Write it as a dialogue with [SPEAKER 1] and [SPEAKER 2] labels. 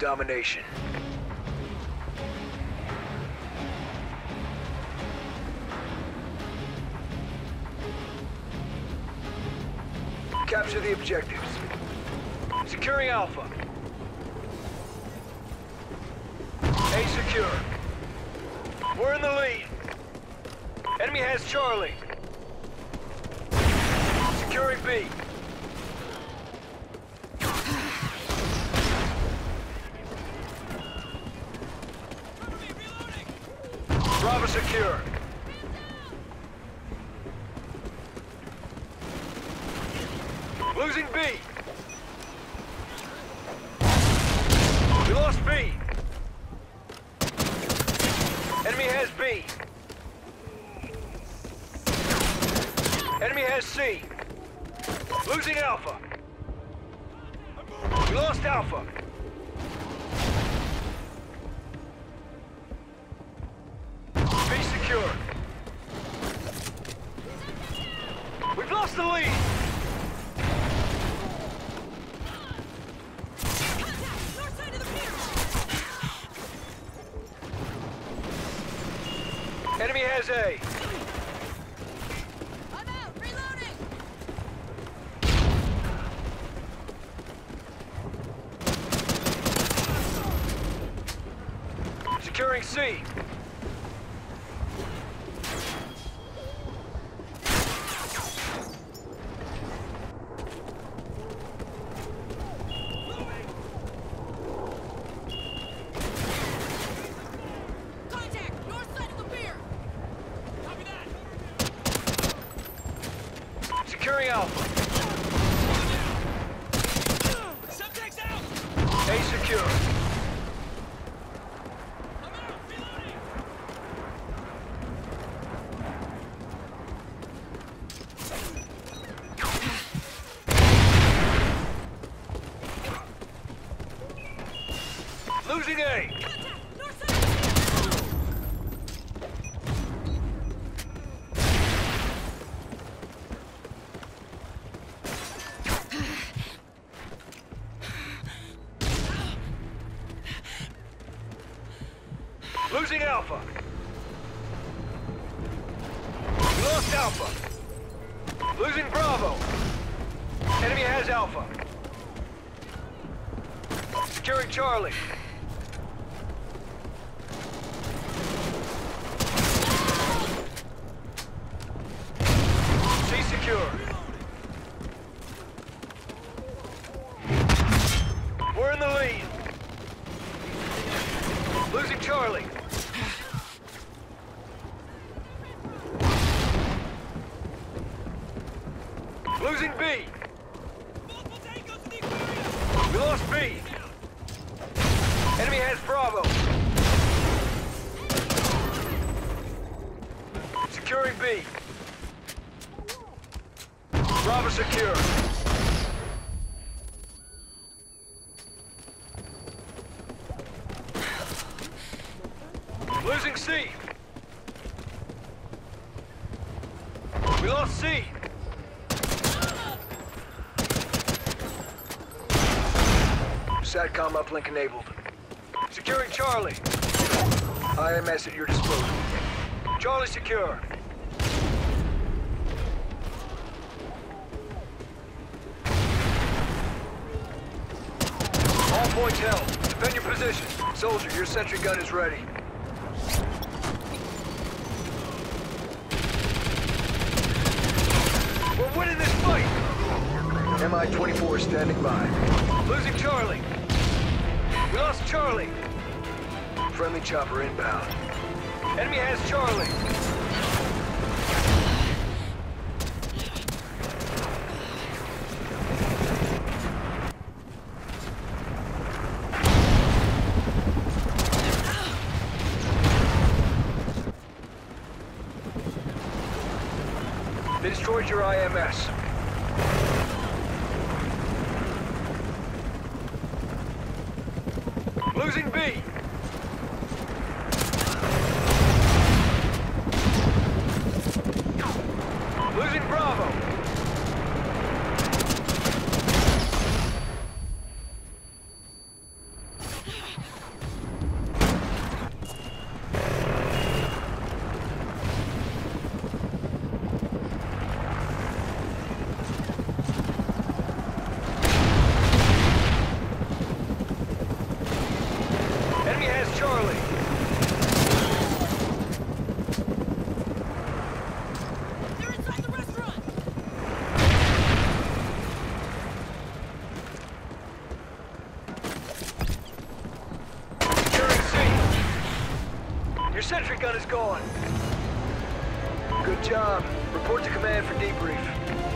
[SPEAKER 1] domination. Capture the objectives. Securing Alpha. A secure. We're in the lead. Enemy has Charlie. Securing B. Bravo secure. Losing B. We lost B. Enemy has B. Enemy has C. Losing Alpha. We lost Alpha. Enemy has A.
[SPEAKER 2] I'm out! Reloading!
[SPEAKER 1] Securing C. Securing
[SPEAKER 2] Subject's out!
[SPEAKER 1] A secure. Losing A. Losing Alpha. Lost Alpha. Losing Bravo. Enemy has Alpha. Securing Charlie. C secure. We're in the lead. Losing Charlie. Losing B. We lost B. Enemy has Bravo. Securing B. Bravo secure. Losing C. We lost C. SATCOM uplink enabled. Securing Charlie. IMS at your disposal. Charlie secure. All points held. Defend your position. Soldier, your sentry gun is ready. We're winning this fight! MI-24 standing by. Losing Charlie. We lost Charlie. Friendly chopper inbound. Enemy has Charlie. Destroyed your IMS. Losing B. Losing Bravo. Your sentry gun is gone. Good job. Report to command for debrief.